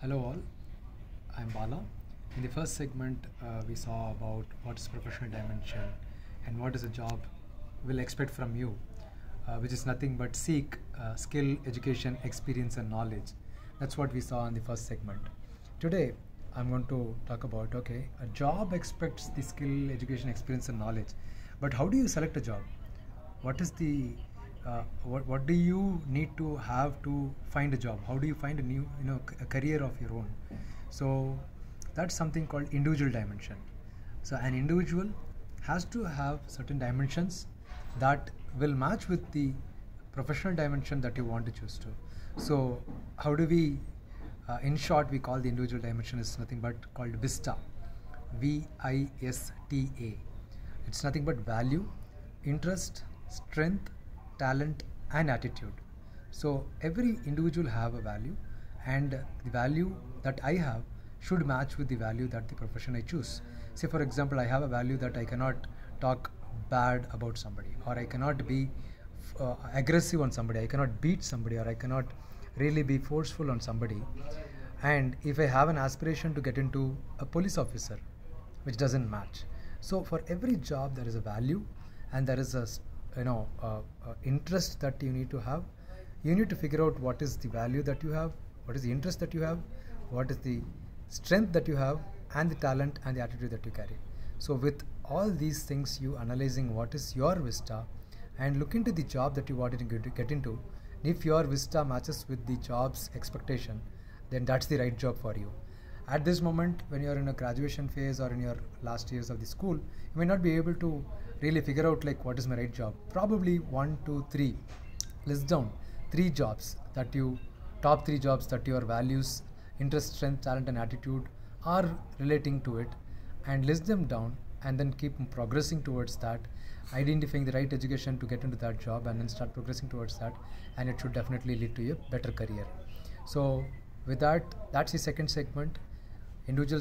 Hello all, I'm Bala. In the first segment, uh, we saw about what is professional dimension and what is a job will expect from you, uh, which is nothing but seek uh, skill, education, experience, and knowledge. That's what we saw in the first segment. Today, I'm going to talk about okay, a job expects the skill, education, experience, and knowledge, but how do you select a job? What is the uh, what, what do you need to have to find a job? How do you find a new you know a career of your own? So that's something called individual dimension. So an individual has to have certain dimensions that will match with the professional dimension that you want to choose to. So how do we uh, in short we call the individual dimension is nothing but called vista. V i s t a. It's nothing but value interest strength talent and attitude. So every individual have a value and the value that i have should match with the value that the profession i choose. Say for example i have a value that i cannot talk bad about somebody or i cannot be uh, aggressive on somebody. I cannot beat somebody or i cannot really be forceful on somebody. And if i have an aspiration to get into a police officer which doesn't match. So for every job there is a value and there is a you know uh, uh, interest that you need to have. You need to figure out what is the value that you have what is the interest that you have what is the strength that you have and the talent and the attitude that you carry. So with all these things you analyzing what is your vista and look into the job that you want to get into. If your vista matches with the job's expectation then that's the right job for you. At this moment when you're in a graduation phase or in your last years of the school you may not be able to really figure out like what is my right job. Probably one two three. List down three jobs that you top three jobs that your values interest strength talent and attitude are relating to it and list them down and then keep progressing towards that identifying the right education to get into that job and then start progressing towards that and it should definitely lead to a better career. So with that that's the second segment. Individual